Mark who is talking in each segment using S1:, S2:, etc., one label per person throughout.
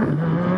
S1: Mm-hmm.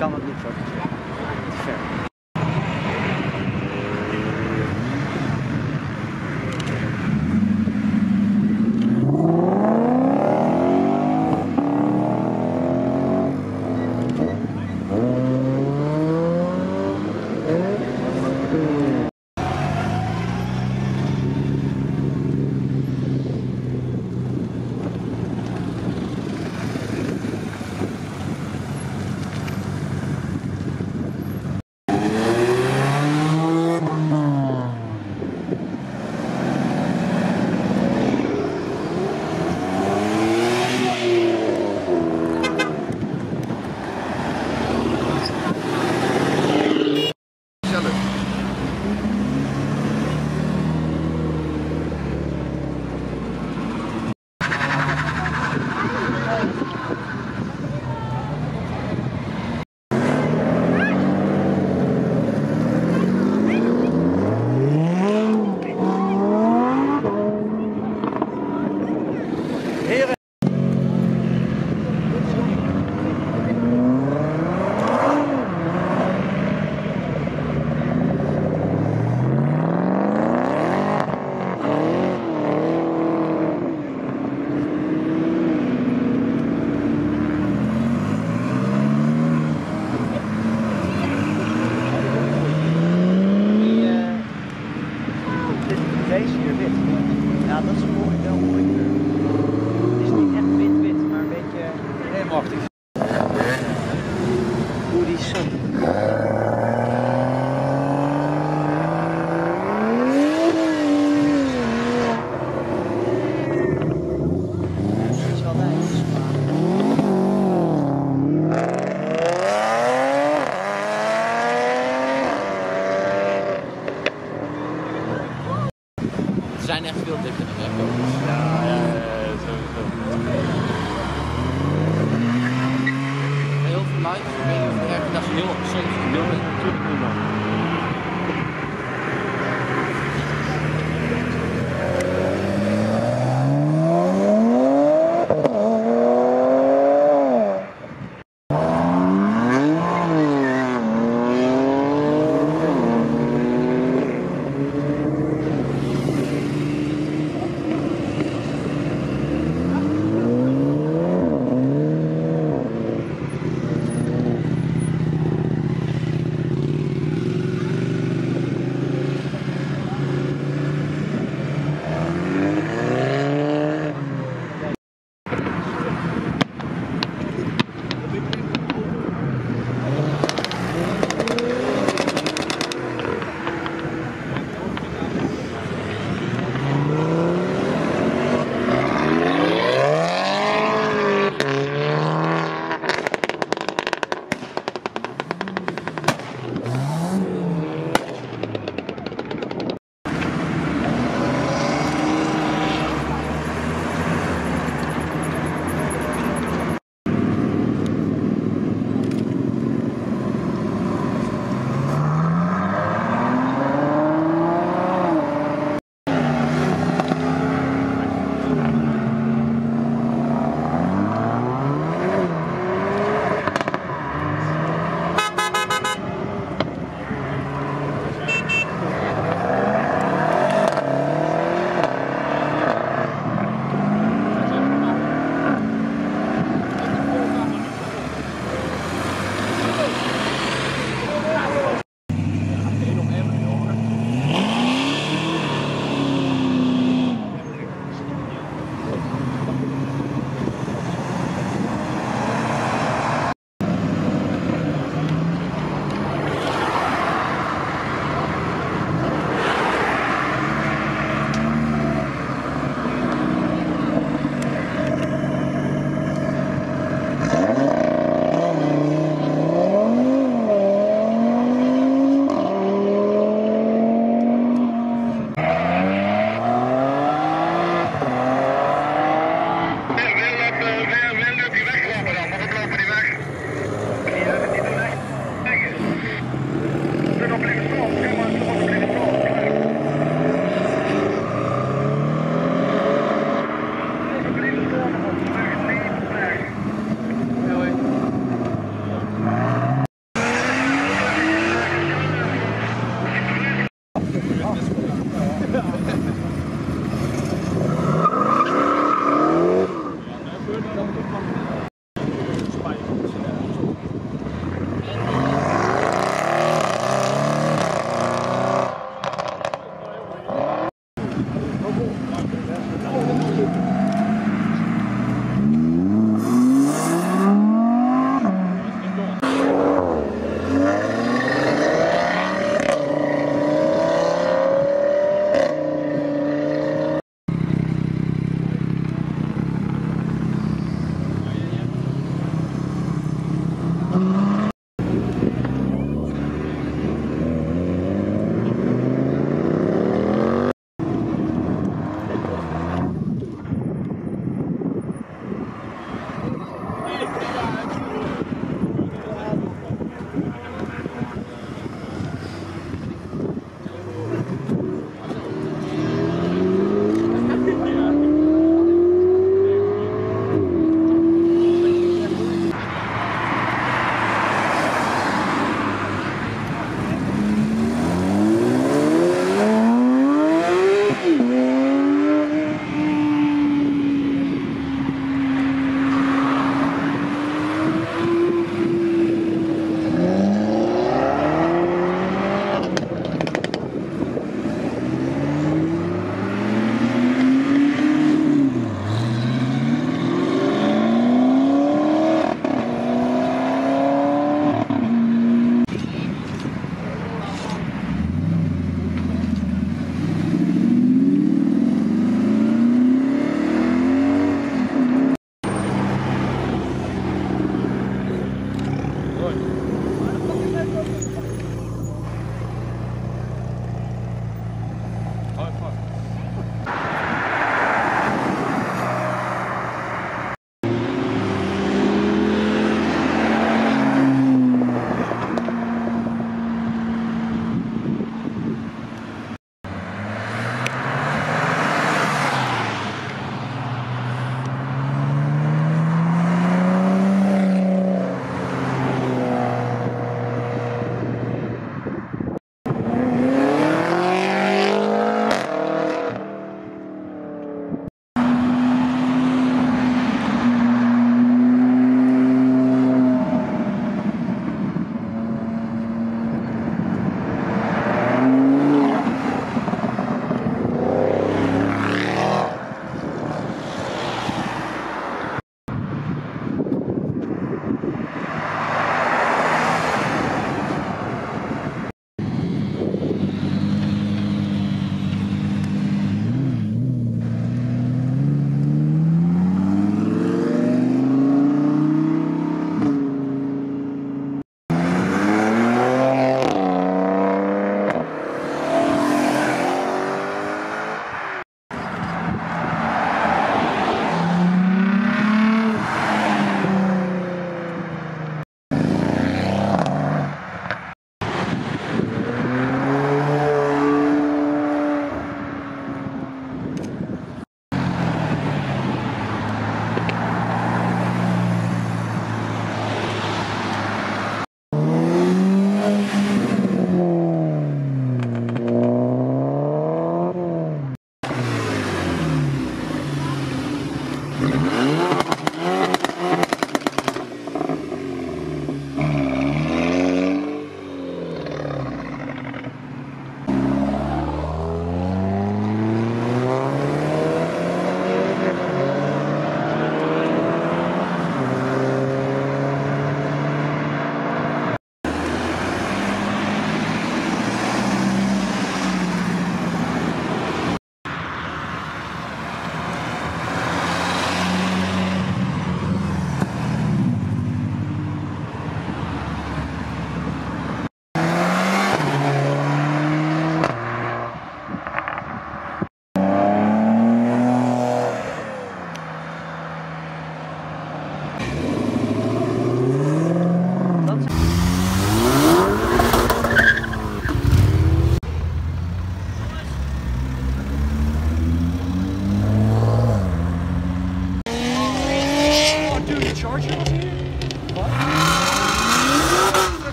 S2: Calon.